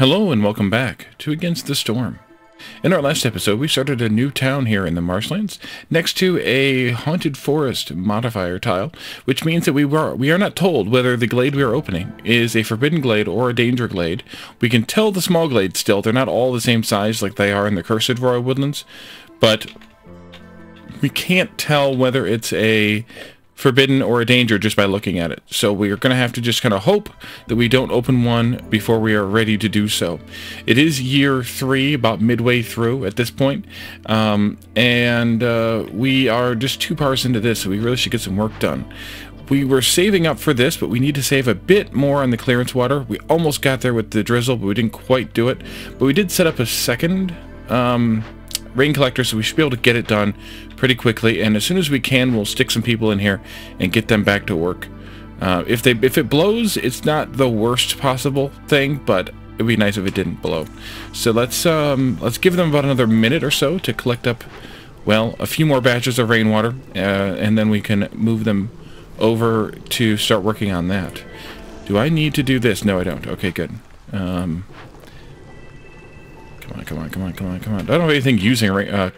Hello and welcome back to Against the Storm. In our last episode, we started a new town here in the marshlands, next to a haunted forest modifier tile, which means that we were we are not told whether the glade we are opening is a forbidden glade or a danger glade. We can tell the small glades still; they're not all the same size like they are in the Cursed Royal Woodlands, but we can't tell whether it's a forbidden or a danger just by looking at it. So we are going to have to just kind of hope that we don't open one before we are ready to do so. It is year three, about midway through at this point, um, and uh, we are just two parts into this, so we really should get some work done. We were saving up for this, but we need to save a bit more on the clearance water. We almost got there with the drizzle, but we didn't quite do it. But we did set up a second um, rain collector, so we should be able to get it done pretty quickly. And as soon as we can, we'll stick some people in here and get them back to work. Uh, if they if it blows, it's not the worst possible thing, but it'd be nice if it didn't blow. So let's um, let's give them about another minute or so to collect up, well, a few more batches of rainwater, uh, and then we can move them over to start working on that. Do I need to do this? No, I don't. Okay, good. Um, come on, come on, come on, come on, come on. I don't have anything using. Uh,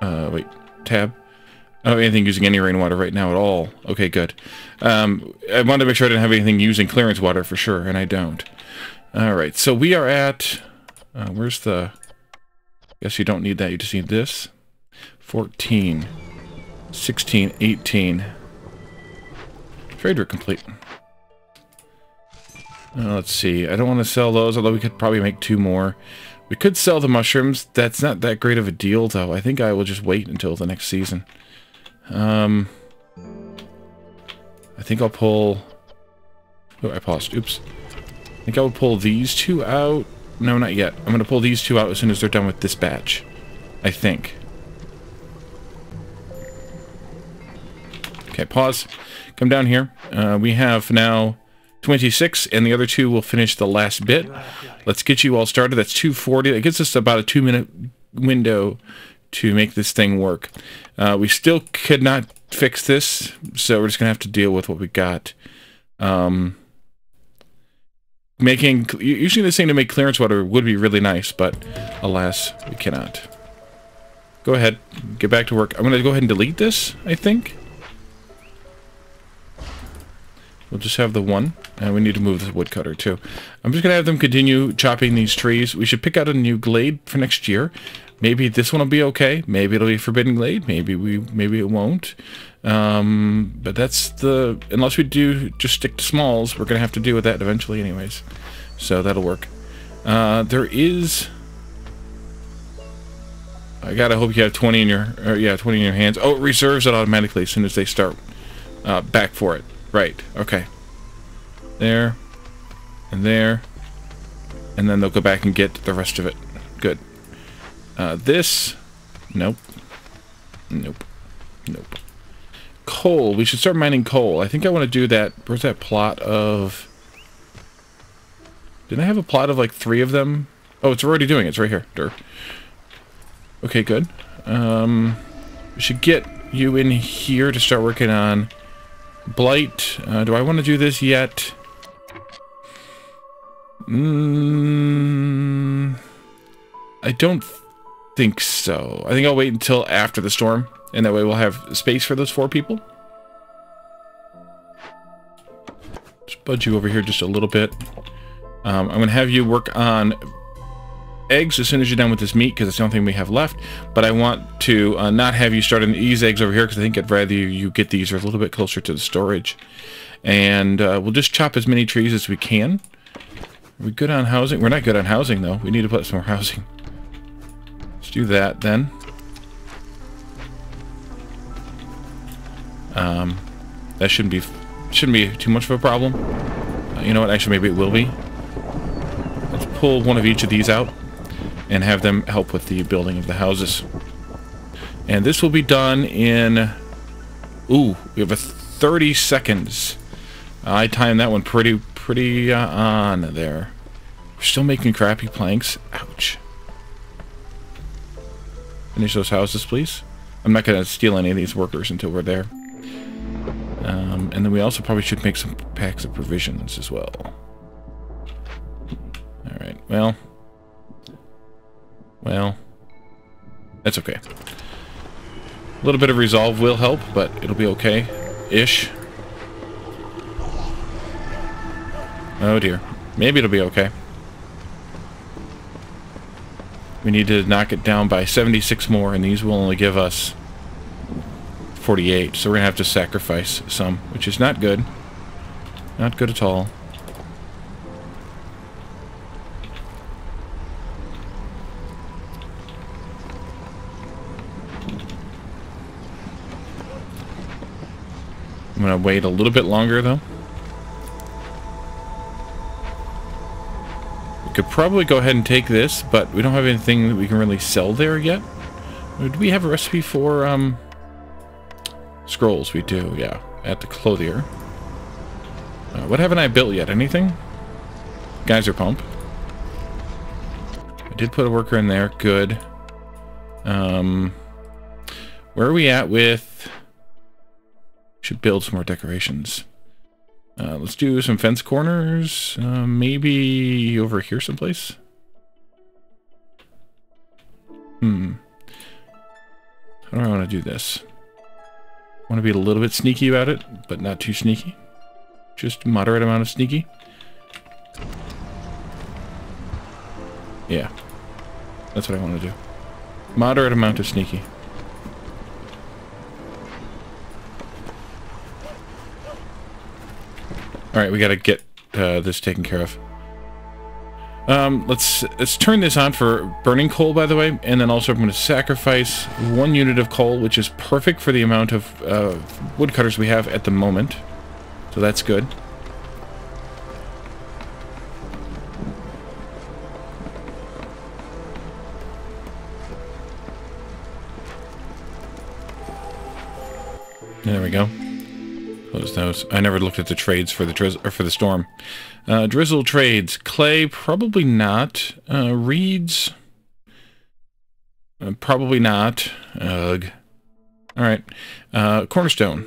uh, wait, tab. I don't have anything using any rainwater right now at all. Okay, good. Um, I wanted to make sure I didn't have anything using clearance water for sure, and I don't. Alright, so we are at... Uh, where's the... I guess you don't need that, you just need this. 14, 16, 18. Trade complete. Uh, let's see. I don't want to sell those, although we could probably make two more. We could sell the mushrooms. That's not that great of a deal, though. I think I will just wait until the next season. Um, I think I'll pull... Oh, I paused. Oops. I think I will pull these two out. No, not yet. I'm going to pull these two out as soon as they're done with this batch. I think. Okay, pause. Come down here. Uh, we have now 26, and the other two will finish the last bit. Let's get you all started. That's 240. That gives us about a two-minute window to make this thing work. Uh, we still could not fix this, so we're just going to have to deal with what we got. Um, making Usually this thing to make clearance water would be really nice, but alas, we cannot. Go ahead. Get back to work. I'm going to go ahead and delete this, I think. We'll just have the one. And we need to move the woodcutter too. I'm just going to have them continue chopping these trees. We should pick out a new glade for next year. Maybe this one will be okay. Maybe it'll be Forbidden Glade. Maybe we maybe it won't. Um, but that's the... Unless we do just stick to smalls, we're going to have to deal with that eventually anyways. So that'll work. Uh, there is... I gotta hope you have 20 in your... Yeah, 20 in your hands. Oh, it reserves it automatically as soon as they start uh, back for it. Right, okay. There. And there. And then they'll go back and get the rest of it. Good. Uh, this. Nope. Nope. Nope. Coal. We should start mining coal. I think I want to do that. Where's that plot of... Didn't I have a plot of like three of them? Oh, it's already doing it. It's right here. Dirt. Okay, good. Um, we should get you in here to start working on Blight. Uh, do I want to do this yet? Mm, I don't think so. I think I'll wait until after the storm, and that way we'll have space for those four people. Just budge you over here just a little bit. Um, I'm going to have you work on eggs as soon as you're done with this meat, because it's the only thing we have left. But I want to uh, not have you start on these eggs over here, because I think I'd rather you, you get these a little bit closer to the storage. And uh, we'll just chop as many trees as we can. Are we good on housing? We're not good on housing, though. We need to put some more housing. Let's do that, then. Um, that shouldn't be shouldn't be too much of a problem. Uh, you know what? Actually, maybe it will be. Let's pull one of each of these out and have them help with the building of the houses. And this will be done in... Ooh, we have a 30 seconds. I timed that one pretty pretty uh, on there. We're still making crappy planks. Ouch. Finish those houses, please. I'm not going to steal any of these workers until we're there. Um, and then we also probably should make some packs of provisions as well. Alright. Well. Well. That's okay. A little bit of resolve will help, but it'll be okay. Ish. Oh dear. Maybe it'll be okay. We need to knock it down by 76 more, and these will only give us 48. So we're going to have to sacrifice some, which is not good. Not good at all. Going to wait a little bit longer, though. We could probably go ahead and take this, but we don't have anything that we can really sell there yet. Do we have a recipe for um, scrolls? We do, yeah, at the clothier. Uh, what haven't I built yet? Anything? Geyser pump. I did put a worker in there. Good. Um, where are we at with should build some more decorations. Uh, let's do some fence corners. Uh, maybe over here someplace. Hmm. How do I want to do this? I want to be a little bit sneaky about it, but not too sneaky. Just moderate amount of sneaky. Yeah. That's what I want to do. Moderate amount of sneaky. Alright, we gotta get uh, this taken care of. Um, let's let's turn this on for burning coal, by the way, and then also I'm going to sacrifice one unit of coal, which is perfect for the amount of uh, woodcutters we have at the moment. So that's good. There we go. Those. I never looked at the trades for the or for the storm. Uh, drizzle trades. Clay, probably not. Uh, reeds, uh, probably not. Ugh. All right. Uh, cornerstone.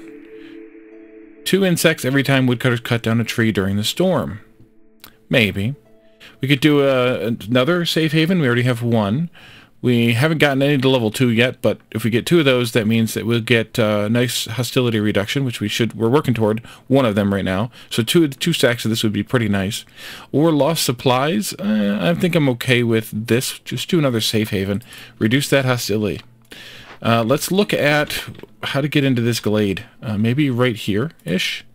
Two insects every time woodcutters cut down a tree during the storm. Maybe. We could do uh, another safe haven. We already have one. We haven't gotten any to level 2 yet, but if we get two of those, that means that we'll get uh, nice hostility reduction, which we should, we're working toward one of them right now. So two, two stacks of this would be pretty nice. Or lost supplies, uh, I think I'm okay with this. Just do another safe haven. Reduce that hostility. Uh, let's look at how to get into this glade. Uh, maybe right here-ish?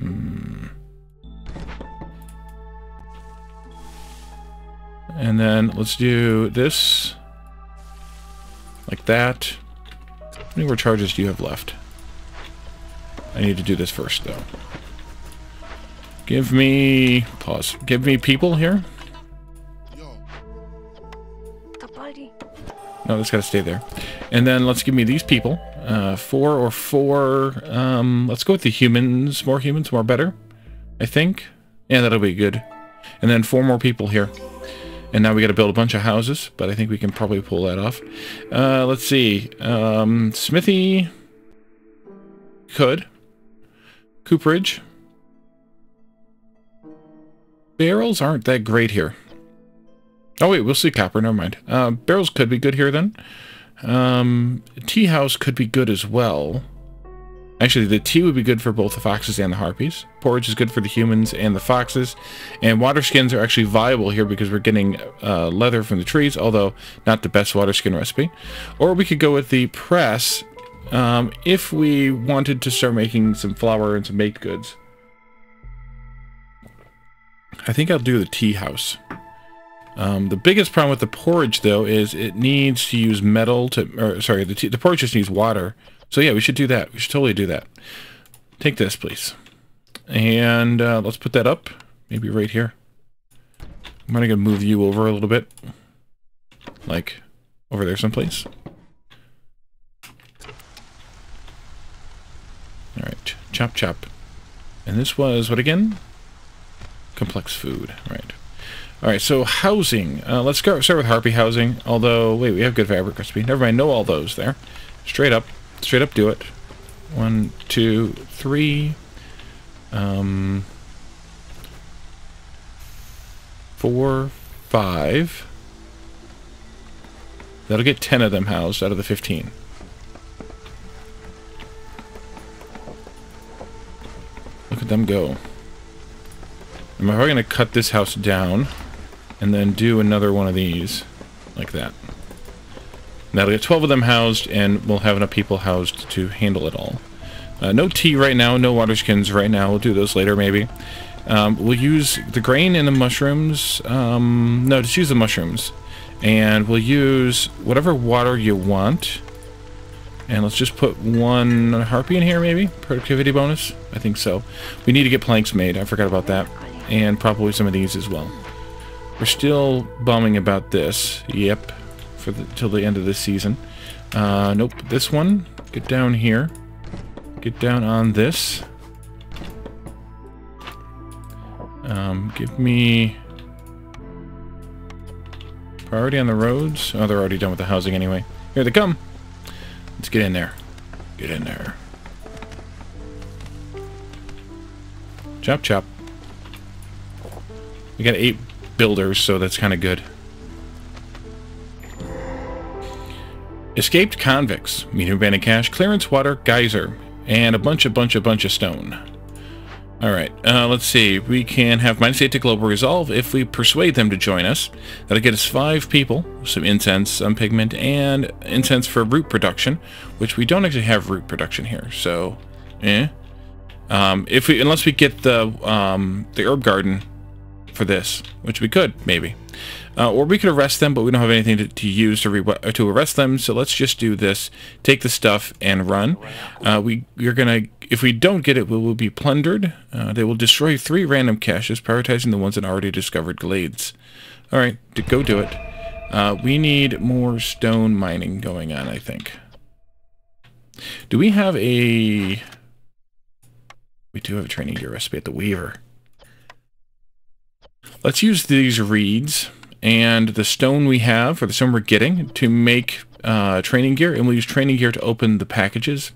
Hmm. And then let's do this. Like that. How many more charges do you have left? I need to do this first, though. Give me... Pause. Give me people here. No, that's got to stay there. And then let's give me these people. Uh, four or four... Um, let's go with the humans. More humans, more better. I think. Yeah, that'll be good. And then four more people here. And now we got to build a bunch of houses, but I think we can probably pull that off. Uh, let's see. Um, Smithy could. Cooperage. Barrels aren't that great here. Oh wait, we'll see copper, never mind. Uh, barrels could be good here then. Um, tea house could be good as well. Actually, the tea would be good for both the foxes and the harpies. Porridge is good for the humans and the foxes. And water skins are actually viable here because we're getting uh, leather from the trees, although not the best water skin recipe. Or we could go with the press um, if we wanted to start making some flour and some baked goods. I think I'll do the tea house. Um, the biggest problem with the porridge, though, is it needs to use metal to... Or, sorry, the, tea, the porridge just needs water so yeah, we should do that. We should totally do that. Take this, please. And uh, let's put that up. Maybe right here. I'm going to move you over a little bit. Like, over there someplace. Alright, chop chop. And this was, what again? Complex food, right. Alright, so housing. Uh, let's start with harpy housing. Although, wait, we have good fabric recipe. Never mind, know all those there. Straight up. Straight up do it. One, two, three. Um, four, five. That'll get 10 of them housed out of the 15. Look at them go. I'm probably going to cut this house down and then do another one of these like that. That'll get 12 of them housed and we'll have enough people housed to handle it all. Uh, no tea right now, no water skins right now. We'll do those later maybe. Um, we'll use the grain and the mushrooms. Um, no, just use the mushrooms. And we'll use whatever water you want. And let's just put one harpy in here, maybe? Productivity bonus? I think so. We need to get planks made. I forgot about that. And probably some of these as well. We're still bumming about this. Yep. For the, till the end of this season. Uh, nope. This one. Get down here. Get down on this. Um, give me... Priority on the roads? Oh, they're already done with the housing anyway. Here they come! Let's get in there. Get in there. Chop chop. We got eight builders, so that's kind of good. Escaped convicts. Medium abandoned cache. Clearance water. Geyser. And a bunch, a bunch, a bunch of stone. Alright, uh, let's see. We can have minus 8 to global resolve if we persuade them to join us. That'll get us 5 people, some incense, some pigment, and incense for root production, which we don't actually have root production here, so, eh. Um, if we, unless we get the, um, the herb garden for this, which we could, maybe. Uh, or we could arrest them, but we don't have anything to, to use to, to arrest them, so let's just do this, take the stuff, and run. Uh, we, we're gonna, if we don't get it, we will be plundered. Uh, they will destroy three random caches, prioritizing the ones in already discovered glades. Alright, go do it. Uh, we need more stone mining going on, I think. Do we have a... We do have a training gear recipe at the Weaver. Let's use these reeds and the stone we have, or the stone we're getting, to make uh, training gear, and we'll use training gear to open the packages.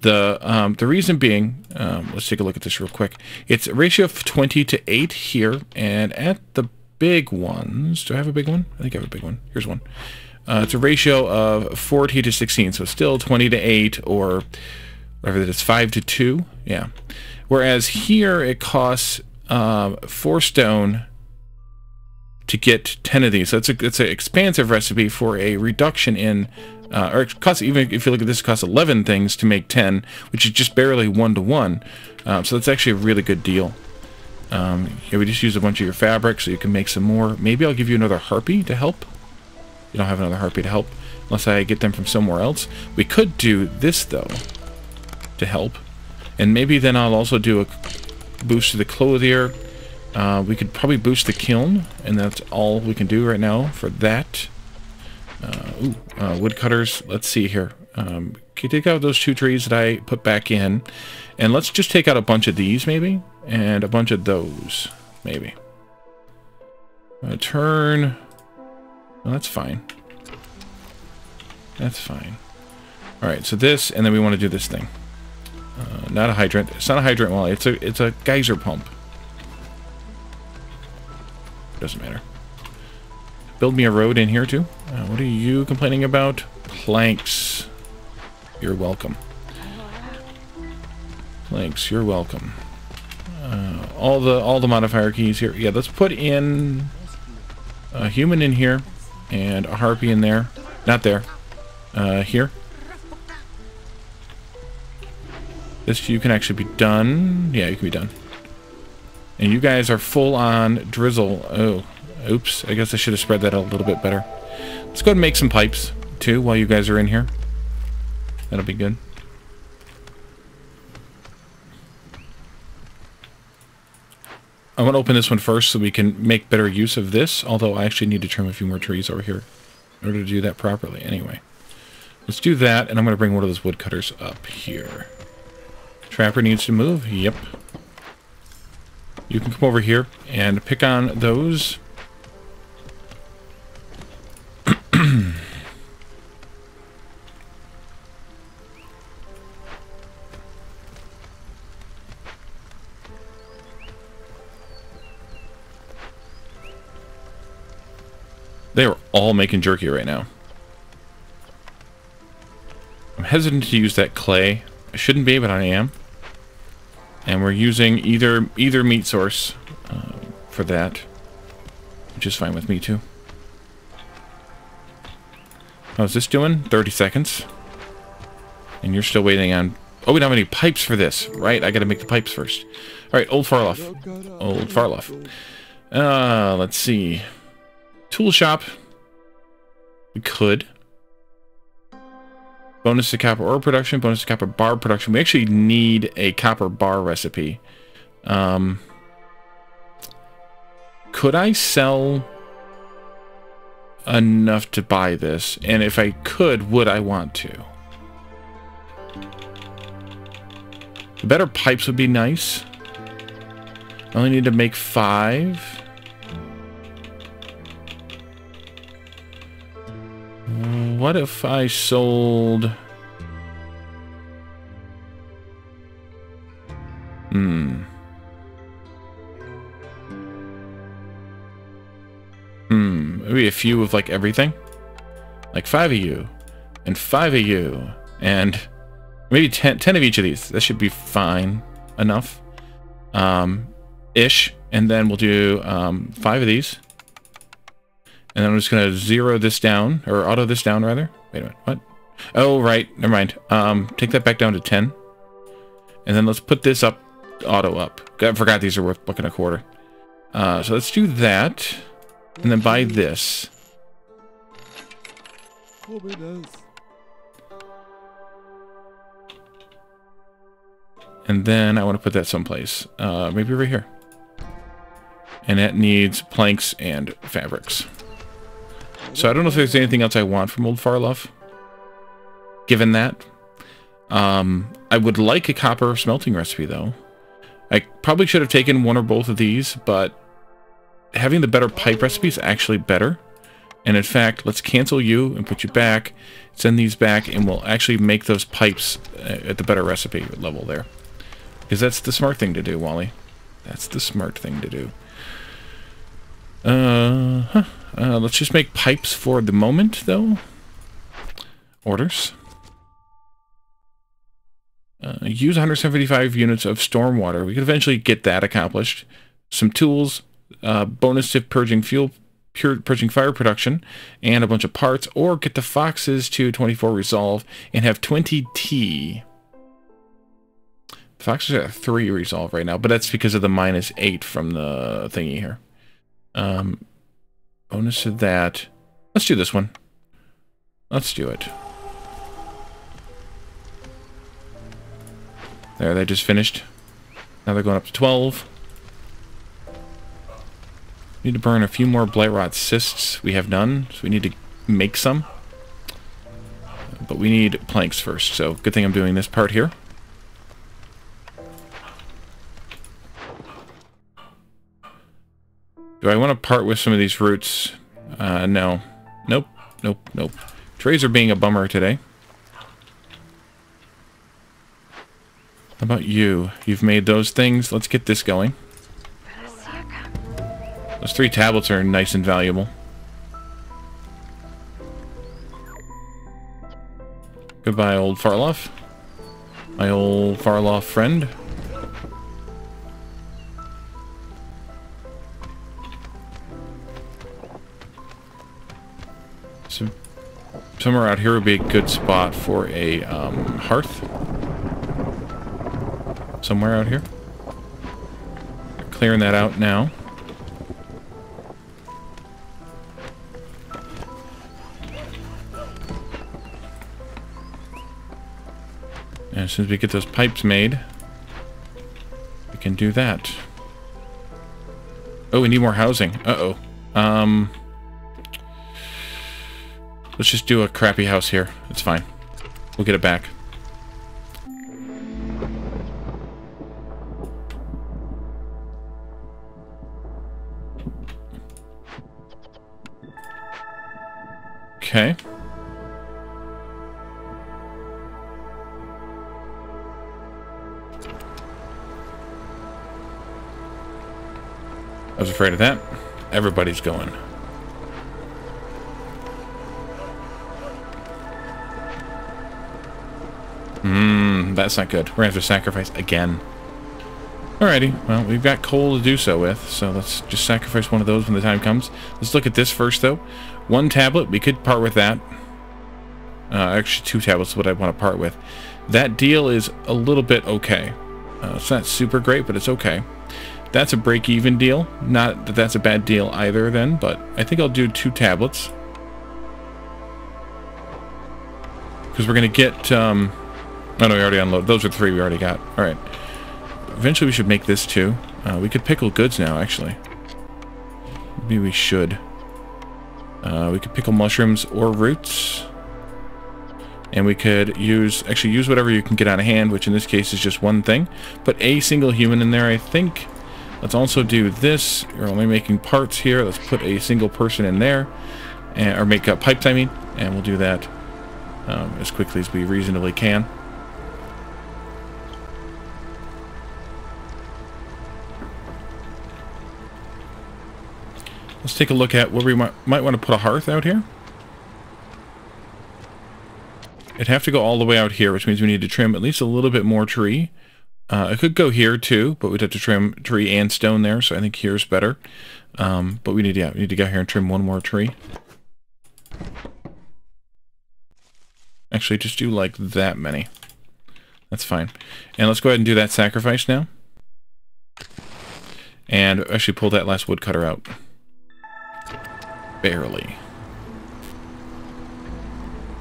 The um, the reason being, um, let's take a look at this real quick. It's a ratio of 20 to 8 here, and at the big ones, do I have a big one? I think I have a big one. Here's one. Uh, it's a ratio of 40 to 16, so still 20 to 8, or whatever that is, 5 to 2. Yeah. Whereas here it costs uh, 4 stone to get 10 of these. So it's, a, it's an expansive recipe for a reduction in, uh, or it costs, even if you look at this, it costs 11 things to make 10, which is just barely one-to-one. -one. Um, so that's actually a really good deal. Um, here we just use a bunch of your fabric so you can make some more. Maybe I'll give you another harpy to help. You don't have another harpy to help, unless I get them from somewhere else. We could do this, though, to help. And maybe then I'll also do a boost to the clothier uh, we could probably boost the kiln, and that's all we can do right now for that. Uh, ooh, uh, woodcutters. Let's see here. Um, can you take out those two trees that I put back in? And let's just take out a bunch of these, maybe? And a bunch of those, maybe. Uh, turn... Well, that's fine. That's fine. Alright, so this, and then we want to do this thing. Uh, not a hydrant. It's not a hydrant well, it's a, it's a geyser pump. Doesn't matter. Build me a road in here, too. Uh, what are you complaining about? Planks. You're welcome. Planks, you're welcome. Uh, all the all the modifier keys here. Yeah, let's put in a human in here and a harpy in there. Not there. Uh, here. This you can actually be done. Yeah, you can be done. And you guys are full on drizzle. Oh, oops. I guess I should have spread that out a little bit better. Let's go and make some pipes, too, while you guys are in here. That'll be good. I'm going to open this one first so we can make better use of this, although I actually need to trim a few more trees over here in order to do that properly. Anyway, let's do that, and I'm going to bring one of those woodcutters up here. Trapper needs to move. Yep. You can come over here and pick on those. They are all making jerky right now. I'm hesitant to use that clay. I shouldn't be, but I am. And we're using either either meat source uh, for that, which is fine with me too. How's this doing? 30 seconds. And you're still waiting on... Oh, we don't have any pipes for this. Right, I gotta make the pipes first. Alright, Old Farloff. Old Farloff. Uh, let's see. Tool shop. We could. Bonus to copper ore production, bonus to copper bar production. We actually need a copper bar recipe. Um, could I sell enough to buy this? And if I could, would I want to? The better pipes would be nice. I only need to make five. What if I sold... Hmm. Hmm. Maybe a few of like everything? Like five of you. And five of you. And maybe ten, ten of each of these. That should be fine enough. Um, ish. And then we'll do um, five of these. And then I'm just going to zero this down, or auto this down, rather. Wait a minute, what? Oh, right, never mind. Um, take that back down to 10. And then let's put this up, auto up. I forgot these are worth buck and a quarter. Uh, so let's do that, and then buy this. And then I want to put that someplace. Uh, maybe over here. And that needs planks and fabrics. So I don't know if there's anything else I want from Old Farloff. Given that. Um, I would like a copper smelting recipe, though. I probably should have taken one or both of these, but having the better pipe recipe is actually better. And in fact, let's cancel you and put you back, send these back, and we'll actually make those pipes uh, at the better recipe level there. Because that's the smart thing to do, Wally. That's the smart thing to do. Uh, huh. Uh, let's just make pipes for the moment, though. Orders. Uh, use 175 units of stormwater. We could eventually get that accomplished. Some tools, uh, bonus to purging fuel, pure, purging fire production, and a bunch of parts, or get the foxes to 24 resolve and have 20 T. Foxes are at 3 resolve right now, but that's because of the minus 8 from the thingy here. Um, bonus to that. Let's do this one. Let's do it. There, they just finished. Now they're going up to 12. Need to burn a few more Blightrot cysts. We have none, so we need to make some. But we need planks first, so good thing I'm doing this part here. Do I want to part with some of these roots? Uh, no. Nope. Nope. Nope. Trays are being a bummer today. How about you? You've made those things. Let's get this going. Those three tablets are nice and valuable. Goodbye, old Farloff. My old Farloff friend. Somewhere out here would be a good spot for a um, hearth. Somewhere out here. Clearing that out now. And as soon as we get those pipes made, we can do that. Oh, we need more housing. Uh-oh. Um... Let's just do a crappy house here. It's fine. We'll get it back. Okay. I was afraid of that. Everybody's going. That's not good. We're going to have to sacrifice again. Alrighty, well, we've got coal to do so with, so let's just sacrifice one of those when the time comes. Let's look at this first, though. One tablet, we could part with that. Uh, actually, two tablets is what I want to part with. That deal is a little bit okay. Uh, it's not super great, but it's okay. That's a break-even deal. Not that that's a bad deal either then, but I think I'll do two tablets. Because we're going to get... Um, oh, no, we already unloaded. Those are three we already got. All right. Eventually we should make this too. Uh, we could pickle goods now, actually. Maybe we should. Uh, we could pickle mushrooms or roots. And we could use, actually use whatever you can get out of hand, which in this case is just one thing. Put a single human in there, I think. Let's also do this. You're only making parts here. Let's put a single person in there. And, or make up pipes, I mean. And we'll do that um, as quickly as we reasonably can. Let's take a look at where we might, might want to put a hearth out here. It'd have to go all the way out here, which means we need to trim at least a little bit more tree. Uh, it could go here too, but we'd have to trim tree and stone there, so I think here's better. Um, but we need, yeah, we need to go here and trim one more tree. Actually, just do like that many. That's fine. And let's go ahead and do that sacrifice now. And actually pull that last woodcutter out. Barely.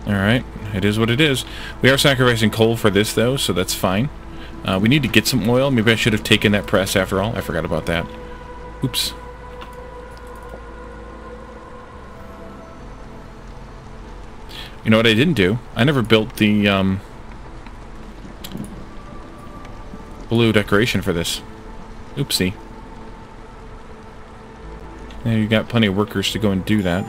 Alright, it is what it is. We are sacrificing coal for this, though, so that's fine. Uh, we need to get some oil. Maybe I should have taken that press after all. I forgot about that. Oops. You know what I didn't do? I never built the um, blue decoration for this. Oopsie. Yeah, you got plenty of workers to go and do that.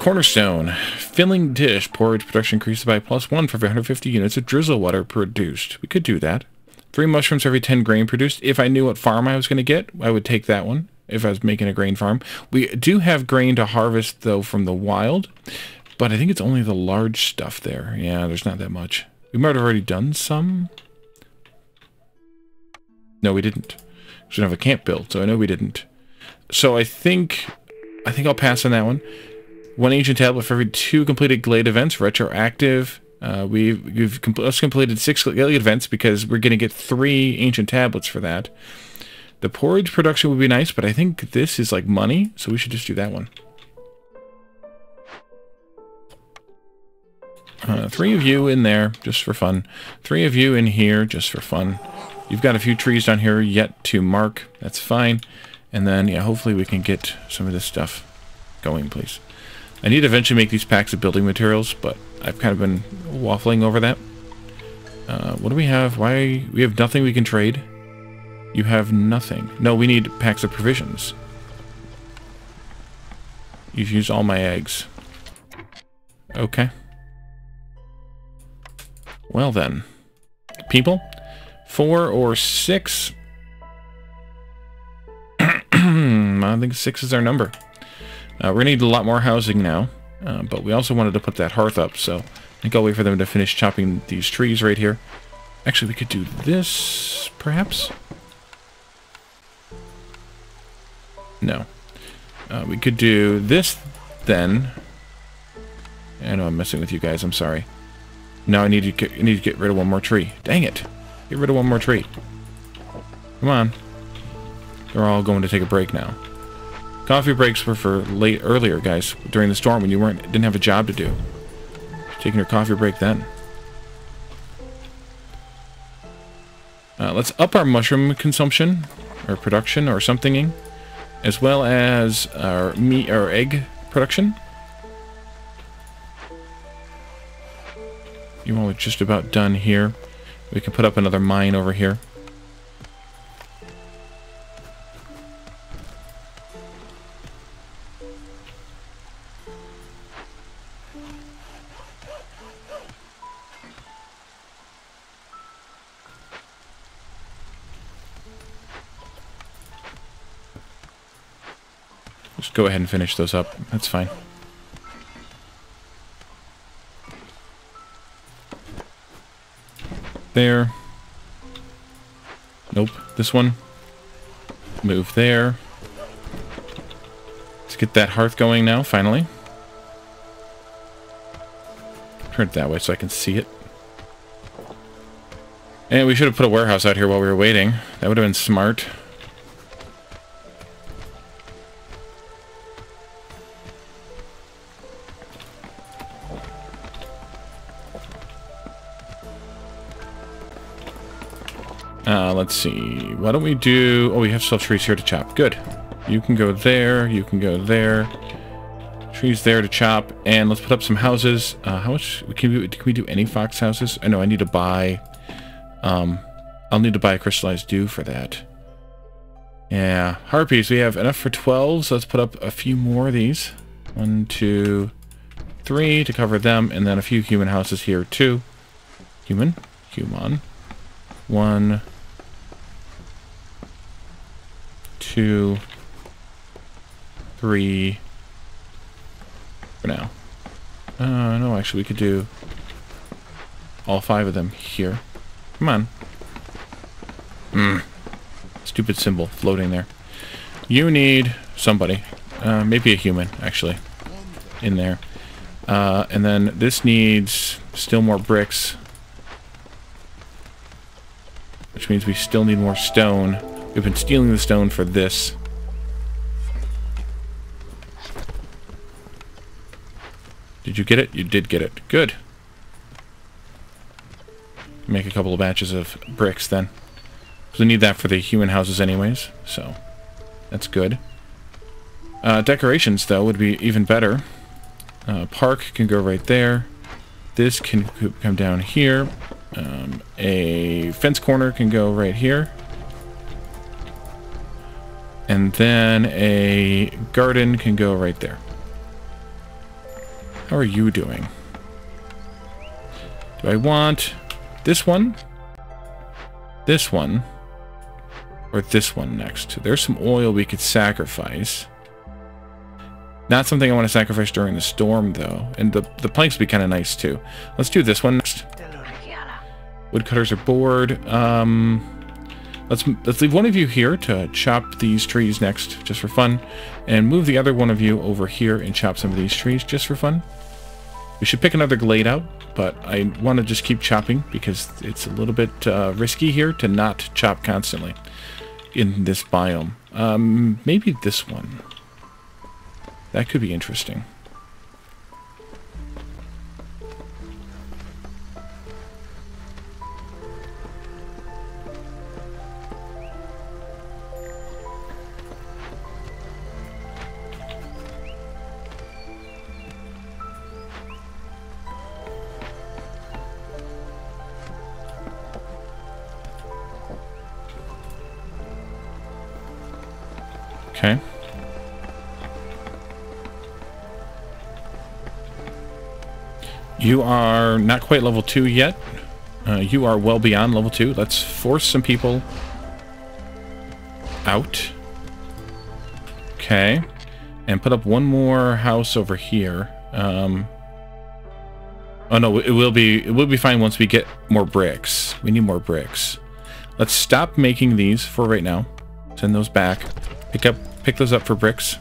Cornerstone. Filling dish. Porridge production increased by plus one for 150 units of drizzle water produced. We could do that. Three mushrooms every 10 grain produced. If I knew what farm I was going to get, I would take that one if I was making a grain farm. We do have grain to harvest, though, from the wild. But I think it's only the large stuff there. Yeah, there's not that much. We might have already done some. No, we didn't. We don't have a camp built, so I know we didn't. So I think I think I'll pass on that one. One ancient tablet for every two completed Glade events, retroactive. Uh, we've we've compl completed six Glade events because we're going to get three ancient tablets for that. The porridge production would be nice, but I think this is like money, so we should just do that one. Uh, three of you in there, just for fun. Three of you in here, just for fun. You've got a few trees down here yet to mark. That's fine. And then, yeah, hopefully we can get some of this stuff going, please. I need to eventually make these packs of building materials, but I've kind of been waffling over that. Uh, what do we have? Why? We have nothing we can trade? You have nothing. No, we need packs of provisions. You've used all my eggs. Okay. Well then. People? Four or six I think six is our number. Uh, we're going to need a lot more housing now, uh, but we also wanted to put that hearth up, so I think I'll wait for them to finish chopping these trees right here. Actually, we could do this, perhaps? No. Uh, we could do this, then. I know I'm messing with you guys, I'm sorry. Now I need to get, I need to get rid of one more tree. Dang it! Get rid of one more tree. Come on. They're all going to take a break now. Coffee breaks were for late earlier, guys, during the storm when you weren't didn't have a job to do. Taking your coffee break then. Uh, let's up our mushroom consumption or production or somethinging, as well as our meat or egg production. You're only just about done here. We can put up another mine over here. Just go ahead and finish those up. That's fine. there. Nope. This one. Move there. Let's get that hearth going now, finally. Turn it that way so I can see it. And we should have put a warehouse out here while we were waiting. That would have been smart. Uh, let's see. Why don't we do... Oh, we have still trees here to chop. Good. You can go there. You can go there. Trees there to chop. And let's put up some houses. Uh, how much... Can we, can we do any fox houses? I know I need to buy... Um, I'll need to buy a crystallized dew for that. Yeah. Harpies. We have enough for 12, so let's put up a few more of these. One, two, three to cover them. And then a few human houses here, too. Human. Human. One, two, three, for now. Uh, no, actually, we could do all five of them here. Come on. Hmm. Stupid symbol floating there. You need somebody. Uh, maybe a human, actually, in there. Uh, and then this needs still more bricks. Which means we still need more stone. We've been stealing the stone for this. Did you get it? You did get it. Good. Make a couple of batches of bricks then. We need that for the human houses anyways, so that's good. Uh, decorations, though, would be even better. Uh, park can go right there. This can come down here. Um, a fence corner can go right here. And then a garden can go right there. How are you doing? Do I want this one? This one? Or this one next? There's some oil we could sacrifice. Not something I want to sacrifice during the storm, though. And the, the planks would be kind of nice, too. Let's do this one next. Woodcutters are bored. Um, let's let's leave one of you here to chop these trees next, just for fun, and move the other one of you over here and chop some of these trees, just for fun. We should pick another glade out, but I want to just keep chopping because it's a little bit uh, risky here to not chop constantly in this biome. Um, maybe this one. That could be interesting. You are not quite level 2 yet. Uh, you are well beyond level 2. Let's force some people out. Okay. And put up one more house over here. Um, oh no, it will be it will be fine once we get more bricks. We need more bricks. Let's stop making these for right now. Send those back. Pick up pick those up for bricks.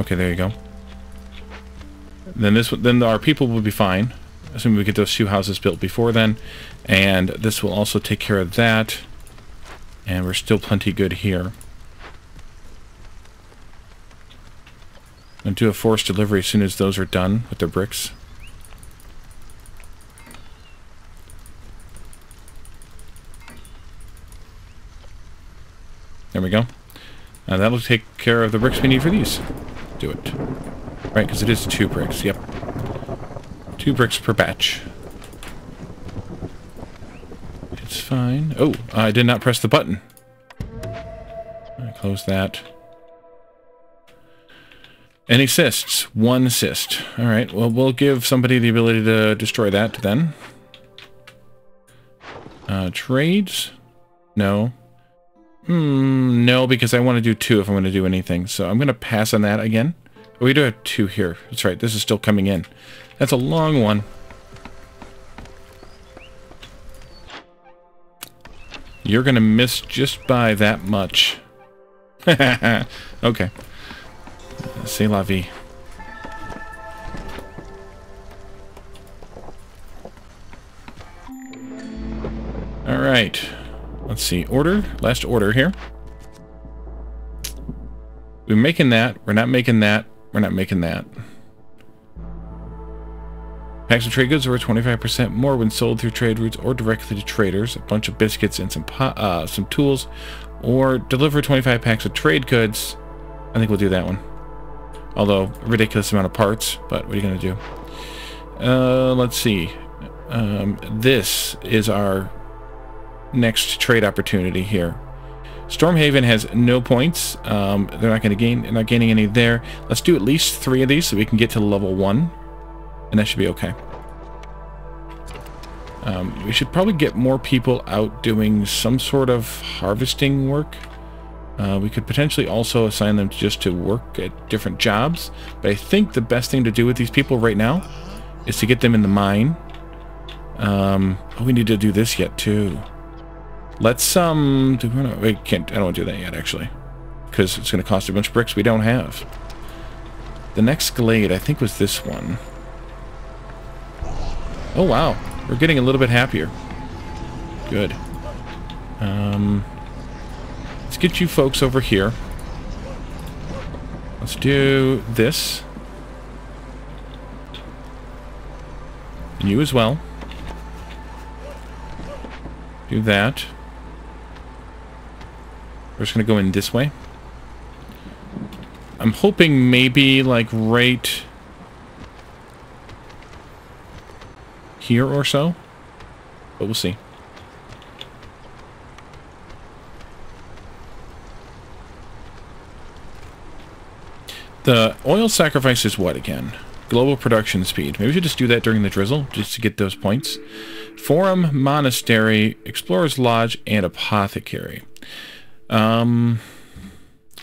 Okay, there you go. Then this, then our people will be fine, assuming we get those two houses built before then. And this will also take care of that. And we're still plenty good here. And do a forced delivery as soon as those are done with their bricks. There we go. And that'll take care of the bricks we need for these. Do it. Right, because it is two bricks. Yep. Two bricks per batch. It's fine. Oh, I did not press the button. I close that. Any cysts? One cyst. Alright, well, we'll give somebody the ability to destroy that then. Uh, trades? No. Hmm, no, because I want to do two if I'm going to do anything. So I'm going to pass on that again. Oh, we do have two here. That's right. This is still coming in. That's a long one. You're going to miss just by that much. okay. C'est la vie. Alright. Let's see. Order. Last order here. We're making that. We're not making that. We're not making that. Packs of trade goods are 25% more when sold through trade routes or directly to traders. A bunch of biscuits and some uh, some tools. Or deliver 25 packs of trade goods. I think we'll do that one. Although, ridiculous amount of parts, but what are you going to do? Uh, let's see. Um, this is our next trade opportunity here. Stormhaven has no points. Um, they're not going to gain. Not gaining any there. Let's do at least three of these so we can get to level one, and that should be okay. Um, we should probably get more people out doing some sort of harvesting work. Uh, we could potentially also assign them just to work at different jobs, but I think the best thing to do with these people right now is to get them in the mine. Um, oh, we need to do this yet too. Let's, um, do we, can't, I don't want to do that yet, actually. Because it's going to cost a bunch of bricks we don't have. The next glade, I think, was this one. Oh, wow. We're getting a little bit happier. Good. Um, let's get you folks over here. Let's do this. And you as well. Do that. We're just going to go in this way. I'm hoping maybe like right here or so. But we'll see. The oil sacrifice is what again? Global production speed. Maybe we should just do that during the drizzle, just to get those points. Forum, Monastery, Explorer's Lodge, and Apothecary. Um,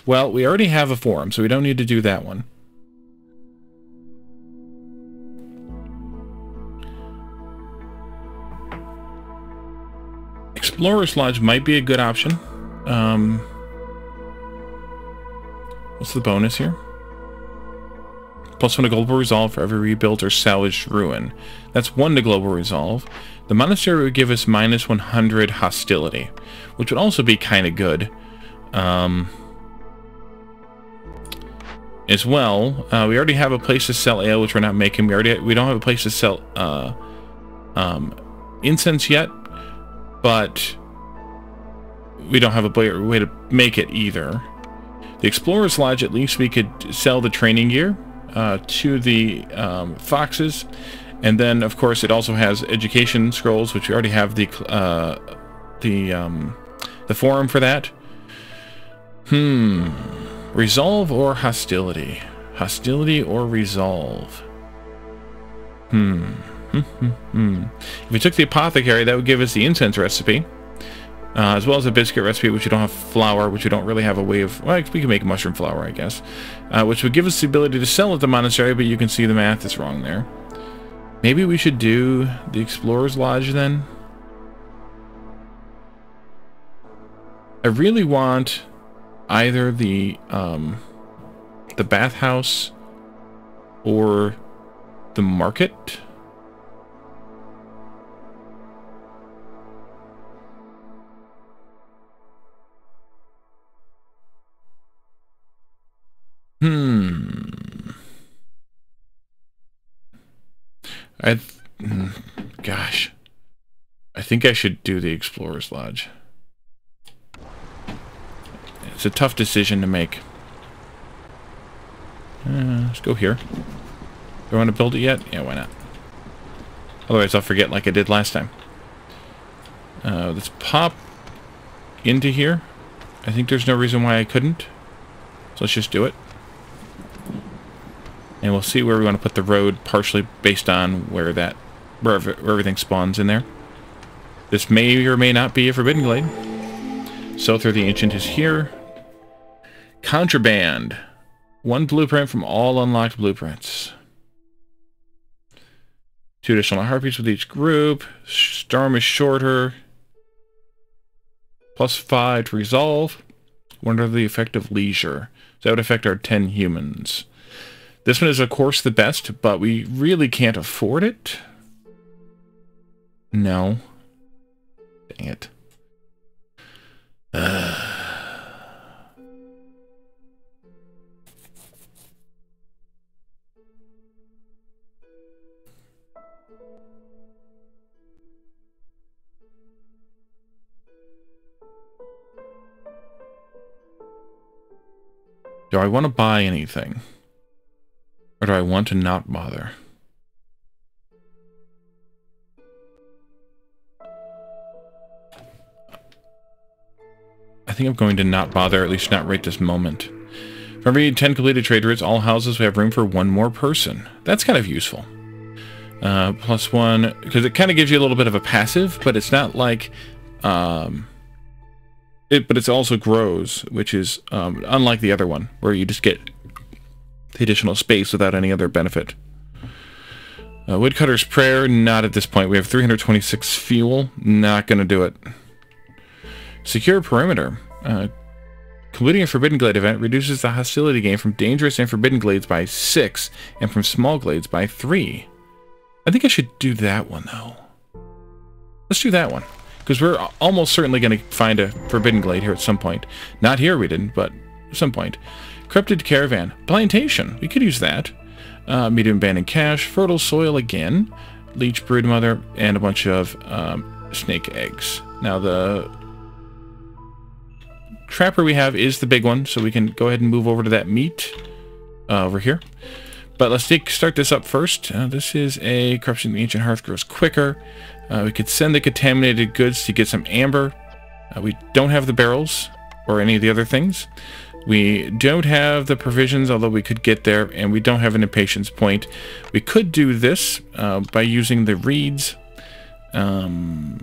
well, we already have a forum, so we don't need to do that one. Explorer's Lodge might be a good option. Um, what's the bonus here? Plus one to global resolve for every rebuilt or salvaged ruin. That's one to global resolve. The monastery would give us minus 100 hostility, which would also be kind of good. Um, as well, uh, we already have a place to sell ale, which we're not making. We already we don't have a place to sell uh, um, incense yet, but we don't have a way to make it either. The Explorer's Lodge, at least we could sell the training gear uh, to the um, foxes. And then, of course, it also has education scrolls, which we already have the uh, the um, the forum for that. Hmm. Resolve or hostility? Hostility or resolve? Hmm. Hmm, hmm, hmm. If we took the apothecary, that would give us the incense recipe. Uh, as well as a biscuit recipe, which we don't have flour, which we don't really have a way of... Well, we can make mushroom flour, I guess. Uh, which would give us the ability to sell at the monastery, but you can see the math is wrong there. Maybe we should do the Explorer's Lodge, then? I really want either the, um, the bathhouse or the market. Hmm. I, hmm, gosh, I think I should do the Explorer's Lodge. It's a tough decision to make. Uh, let's go here. Do I want to build it yet? Yeah, why not? Otherwise I'll forget like I did last time. Uh, let's pop into here. I think there's no reason why I couldn't. So let's just do it. And we'll see where we want to put the road, partially based on where that, where, where everything spawns in there. This may or may not be a Forbidden Glade. Sother the Ancient is here. Contraband. One blueprint from all unlocked blueprints. Two additional harpies with each group. Storm is shorter. Plus five to resolve. Are the effect of leisure? So that would affect our 10 humans. This one is, of course, the best, but we really can't afford it. No. Dang it. Do I want to buy anything? Or do I want to not bother? I think I'm going to not bother, at least not right this moment. For every 10 completed trade routes, all houses we have room for one more person. That's kind of useful. Uh, plus one, because it kind of gives you a little bit of a passive, but it's not like... Um, it, but it also grows, which is um, unlike the other one, where you just get the additional space without any other benefit. Uh, Woodcutter's Prayer, not at this point. We have 326 fuel. Not going to do it. Secure Perimeter. Uh, completing a Forbidden Glade event reduces the hostility gain from dangerous and forbidden glades by 6 and from small glades by 3. I think I should do that one, though. Let's do that one. Because we're almost certainly going to find a Forbidden Glade here at some point. Not here we didn't, but at some point. Corrupted Caravan. Plantation. We could use that. Uh, medium abandoned cache. Fertile soil again. Leech broodmother. And a bunch of um, snake eggs. Now the trapper we have is the big one, so we can go ahead and move over to that meat uh, over here. But let's take, start this up first. Uh, this is a Corruption the Ancient Hearth grows quicker. Uh, we could send the contaminated goods to get some amber. Uh, we don't have the barrels or any of the other things. We don't have the provisions, although we could get there, and we don't have an impatience point. We could do this uh, by using the reeds. Um,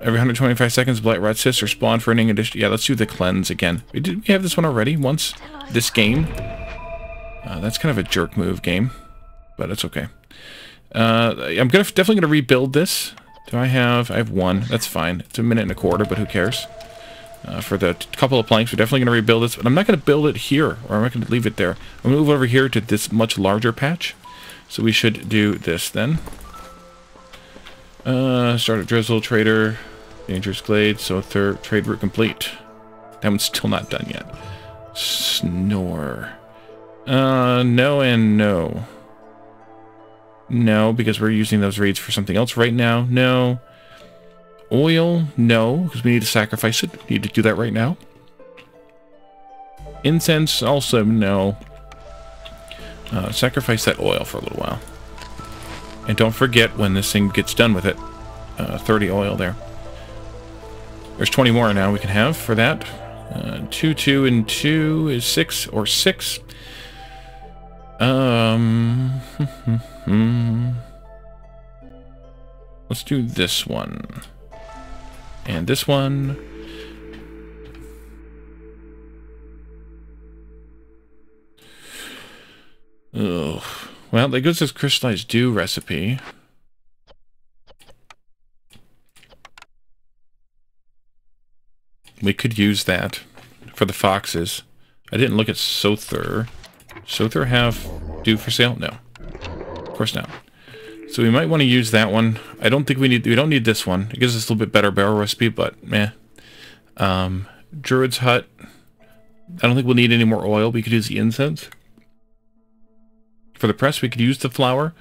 every 125 seconds, Blight Rot Cysts are for any addition. Yeah, let's do the cleanse again. We did we have this one already once? This game? Uh, that's kind of a jerk move game, but it's okay. Uh, I'm gonna definitely gonna rebuild this. Do I have... I have one. That's fine. It's a minute and a quarter, but who cares? Uh, for the couple of planks, we're definitely going to rebuild this. But I'm not going to build it here, or I'm not going to leave it there. I'm going to move over here to this much larger patch. So we should do this then. Uh, start a drizzle, trader, dangerous glade, so third trade route complete. That one's still not done yet. Snore. Uh, no and no. No, because we're using those reeds for something else right now. No. Oil? No, because we need to sacrifice it. Need to do that right now. Incense? Also no. Uh, sacrifice that oil for a little while. And don't forget when this thing gets done with it. Uh, 30 oil there. There's 20 more now we can have for that. Uh, 2, 2, and 2 is 6 or 6. Um... Hmm. Let's do this one. And this one. Ugh. Well, there goes this crystallized dew recipe. We could use that for the foxes. I didn't look at Sother. Sother have dew for sale? No course not. So we might want to use that one. I don't think we need, we don't need this one. It gives us a little bit better barrel recipe, but meh. Um, Druid's Hut. I don't think we'll need any more oil. We could use the incense. For the press, we could use the flour.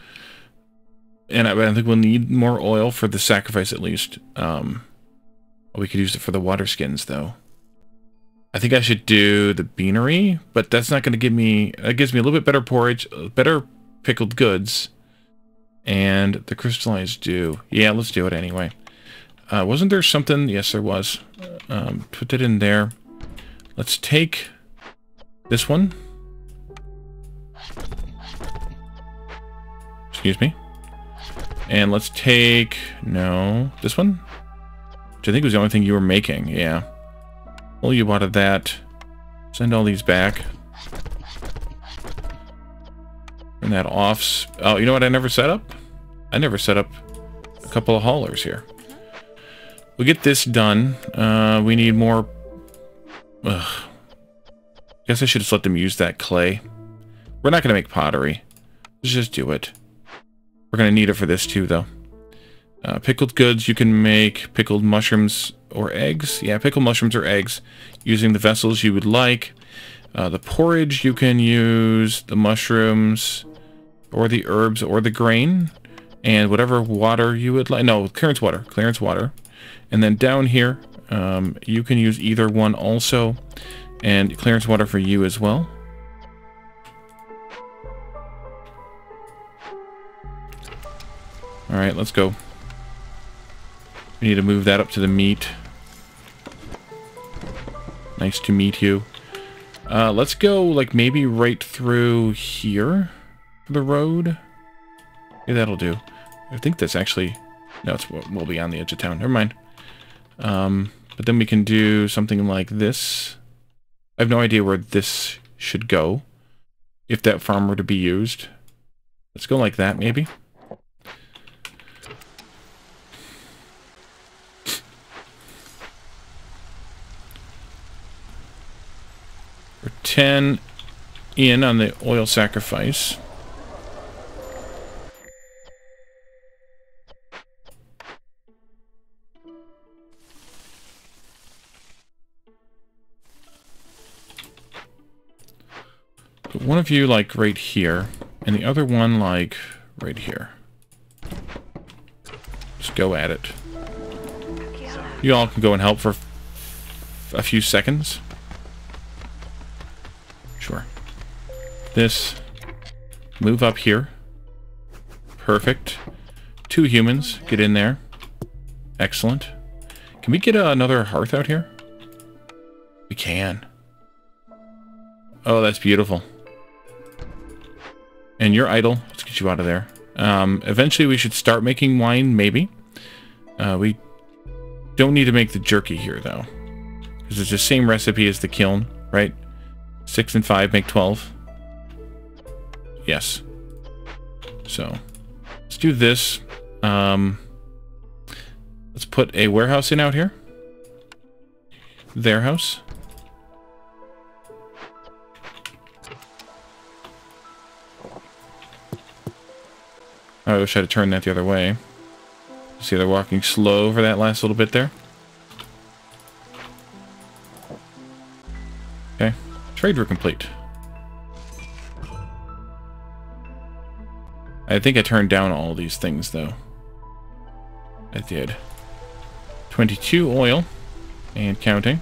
And I, I think we'll need more oil for the sacrifice at least. Um, we could use it for the water skins, though. I think I should do the beanery, but that's not going to give me... That gives me a little bit better porridge, better pickled goods, and the crystallized dew. Yeah, let's do it anyway. Uh, wasn't there something? Yes, there was. Um, put it in there. Let's take this one. Excuse me. And let's take, no, this one? Which I think was the only thing you were making, yeah. Well, you wanted that. Send all these back. Turn that off. Oh, you know what I never set up? I never set up a couple of haulers here. We'll get this done. Uh, we need more... Ugh. Guess I should just let them use that clay. We're not going to make pottery. Let's just do it. We're going to need it for this too, though. Uh, pickled goods, you can make pickled mushrooms or eggs. Yeah, pickled mushrooms or eggs using the vessels you would like. Uh, the porridge, you can use the mushrooms or the herbs or the grain and whatever water you would like. No, clearance water. Clearance water. And then down here, um, you can use either one also. And clearance water for you as well. Alright, let's go. We need to move that up to the meat. Nice to meet you. Uh, let's go, like, maybe right through here the road. Yeah, that'll do. I think that's actually... No, it's we'll be on the edge of town. Never mind. Um, but then we can do something like this. I have no idea where this should go. If that farm were to be used. Let's go like that, maybe. We're 10 in on the oil sacrifice. One of you, like, right here, and the other one, like, right here. Just go at it. You all can go and help for a few seconds. Sure. This. Move up here. Perfect. Two humans. Get in there. Excellent. Can we get uh, another hearth out here? We can. Oh, that's beautiful. And you're idle. Let's get you out of there. Um, eventually we should start making wine, maybe. Uh, we don't need to make the jerky here, though. Because it's the same recipe as the kiln, right? 6 and 5 make 12. Yes. So, let's do this. Um, let's put a warehouse in out here. Their house. I wish I'd have turned that the other way. See, they're walking slow for that last little bit there. Okay. Trade route complete. I think I turned down all these things, though. I did. 22 oil. And counting.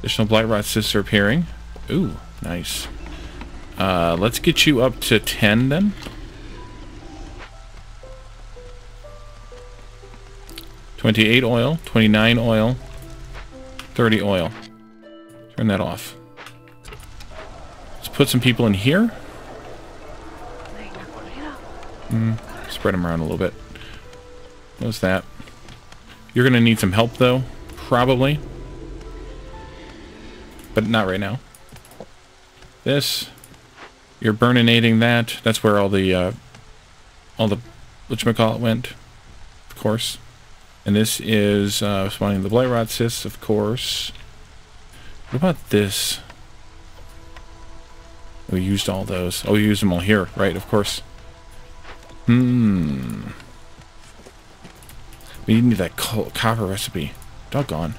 Additional Blightrot cysts are appearing. Ooh, nice. Uh, let's get you up to 10 then. Twenty-eight oil, twenty-nine oil, thirty oil. Turn that off. Let's put some people in here. Mm, spread them around a little bit. What's that? You're gonna need some help though, probably. But not right now. This. You're burninating that. That's where all the, uh, all the, whatchamacallit went, of course. And this is, uh, spawning the Blightrot cysts, of course. What about this? We used all those. Oh, we used them all here, right, of course. Hmm. We need that copper recipe. Doggone.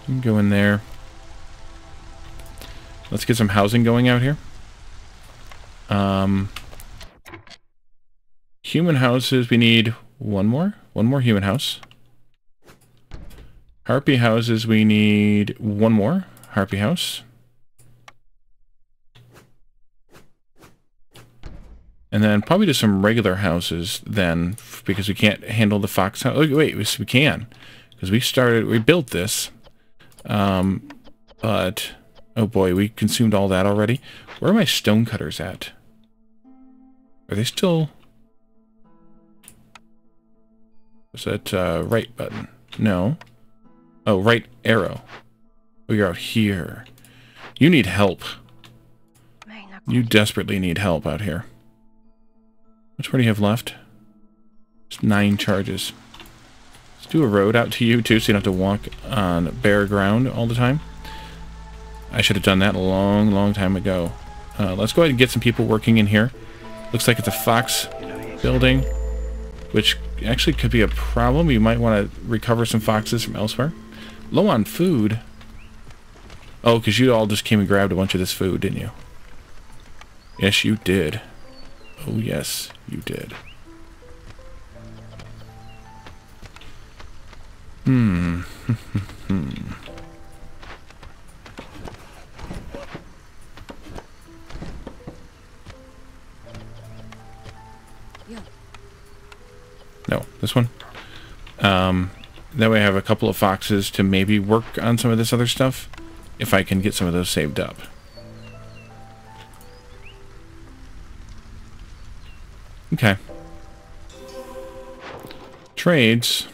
You can go in there. Let's get some housing going out here. Um, human houses, we need one more. One more human house. Harpy houses, we need one more harpy house. And then probably just some regular houses then, because we can't handle the fox house. Oh, wait, we can. Because we started, we built this. Um, but Oh boy, we consumed all that already. Where are my stonecutters at? Are they still... Is that uh, right button? No. Oh, right arrow. Oh, you're out here. You need help. You desperately need help out here. Which one do you have left? Just nine charges. Let's do a road out to you, too, so you don't have to walk on bare ground all the time. I should have done that a long, long time ago. Uh, let's go ahead and get some people working in here. Looks like it's a Fox building, which actually could be a problem. You might want to recover some foxes from elsewhere. Low on food. Oh, because you all just came and grabbed a bunch of this food, didn't you? Yes, you did. Oh, yes, you did. Hmm. No, this one. Um, that way I have a couple of foxes to maybe work on some of this other stuff, if I can get some of those saved up. Okay. Trades.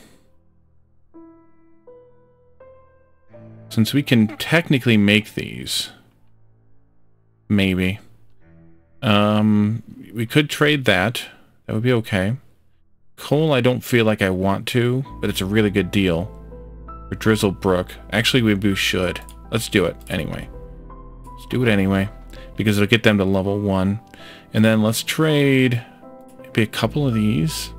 Since we can technically make these, maybe. Um, we could trade that. That would be okay. Coal, I don't feel like I want to, but it's a really good deal. For Drizzle Brook. Actually, we should. Let's do it anyway. Let's do it anyway. Because it'll get them to level 1. And then let's trade maybe a couple of these.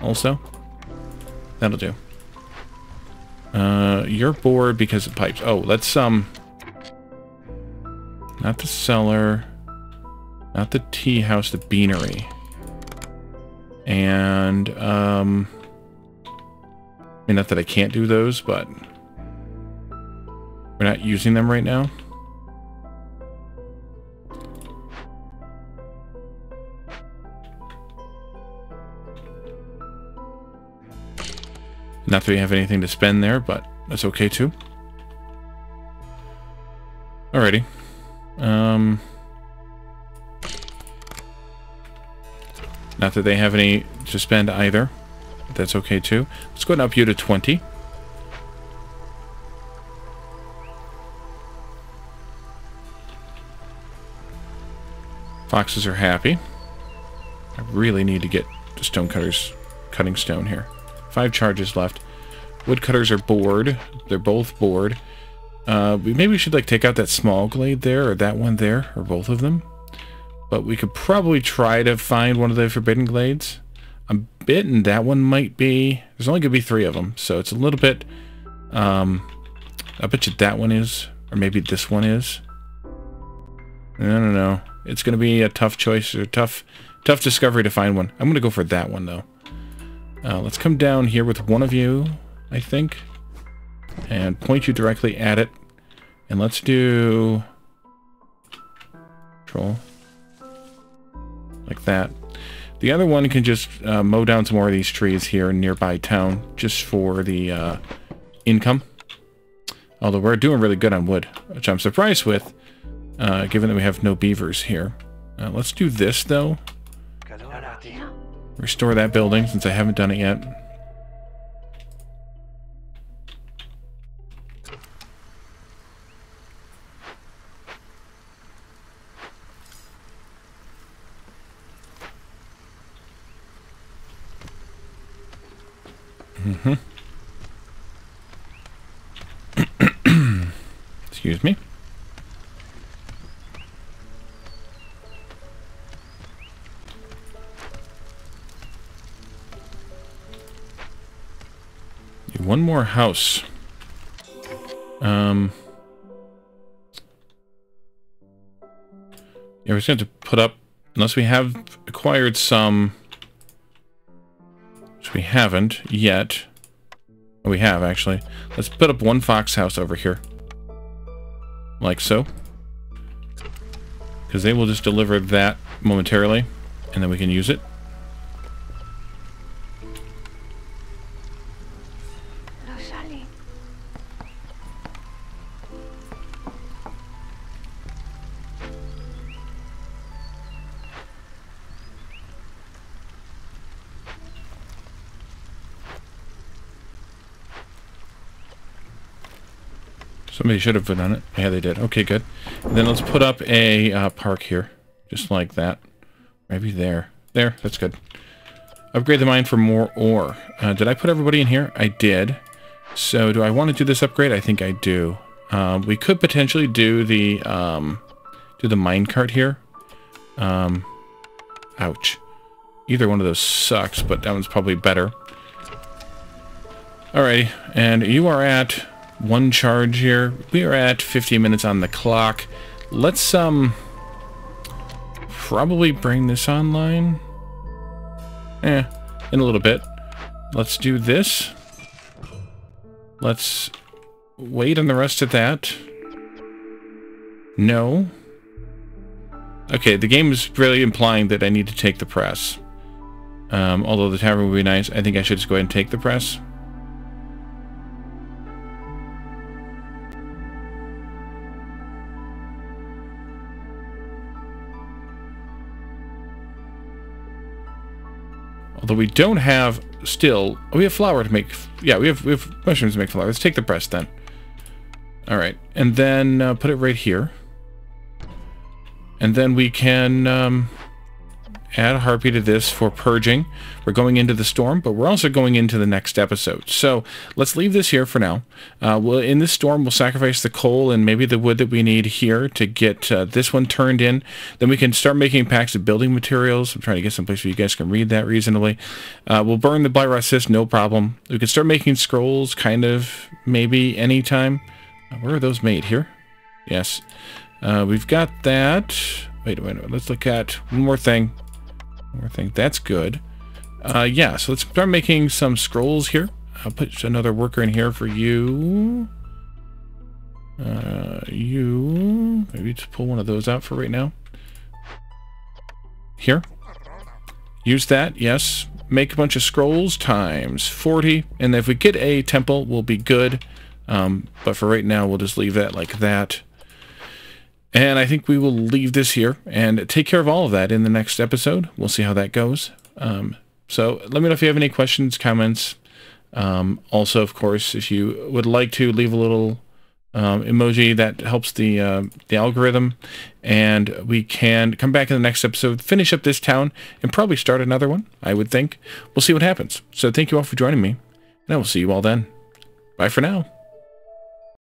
Also. That'll do. Uh, you're bored because of pipes. Oh, let's, um... Not the cellar. Not the tea house, the beanery. And, um... I mean, not that I can't do those, but... We're not using them right now. Not that we have anything to spend there, but that's okay too. Alrighty. Um... Not that they have any to spend either. That's okay too. Let's go and up you to 20. Foxes are happy. I really need to get the stonecutters cutting stone here. Five charges left. Woodcutters are bored. They're both bored. Uh, maybe we should like take out that small glade there, or that one there, or both of them. But we could probably try to find one of the Forbidden Glades. I'm betting that one might be... There's only going to be three of them, so it's a little bit... Um, I bet you that one is, or maybe this one is. I don't know. It's going to be a tough choice, or tough, tough discovery to find one. I'm going to go for that one, though. Uh, let's come down here with one of you, I think, and point you directly at it. And let's do... Control like that. The other one can just uh, mow down some more of these trees here in nearby town, just for the uh, income. Although we're doing really good on wood, which I'm surprised with, uh, given that we have no beavers here. Uh, let's do this, though. Restore that building, since I haven't done it yet. Mm-hmm. Excuse me. One more house. Um. Yeah, we're just going to put up, unless we have acquired some which we haven't yet. Oh, we have, actually. Let's put up one fox house over here. Like so. Because they will just deliver that momentarily, and then we can use it. Somebody should have put on it. Yeah, they did. Okay, good. And then let's put up a uh, park here. Just like that. Maybe there. There, that's good. Upgrade the mine for more ore. Uh, did I put everybody in here? I did. So do I want to do this upgrade? I think I do. Uh, we could potentially do the um, do the mine cart here. Um, ouch. Either one of those sucks, but that one's probably better. Alrighty, and you are at one charge here. We are at 50 minutes on the clock. Let's um probably bring this online. Eh, in a little bit. Let's do this. Let's wait on the rest of that. No. Okay, the game is really implying that I need to take the press. Um, although the tavern would be nice, I think I should just go ahead and take the press. Although we don't have still, we have flour to make. Yeah, we have we have mushrooms to make flour. Let's take the press then. All right, and then uh, put it right here, and then we can um, add harpy to this for purging. We're going into the storm, but we're also going into the next episode. So let's leave this here for now. Uh, we'll, in this storm, we'll sacrifice the coal and maybe the wood that we need here to get uh, this one turned in. Then we can start making packs of building materials. I'm trying to get someplace where you guys can read that reasonably. Uh, we'll burn the Blight no problem. We can start making scrolls, kind of, maybe, anytime. Uh, where are those made? Here? Yes. Uh, we've got that. Wait a minute. Let's look at one more thing. I think that's good. Uh, yeah, so let's start making some scrolls here. I'll put another worker in here for you. Uh, you. Maybe just pull one of those out for right now. Here. Use that, yes. Make a bunch of scrolls times 40. And if we get a temple, we'll be good. Um, but for right now, we'll just leave that like that. And I think we will leave this here and take care of all of that in the next episode. We'll see how that goes. Um, so let me know if you have any questions, comments. Um, also, of course, if you would like to leave a little um, emoji that helps the uh, the algorithm, and we can come back in the next episode, finish up this town, and probably start another one. I would think. We'll see what happens. So thank you all for joining me, and I will see you all then. Bye for now.